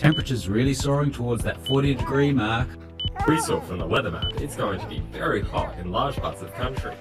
Temperatures really soaring towards that 40 degree mark. We saw from the weather map it's going to be very hot in large parts of the country.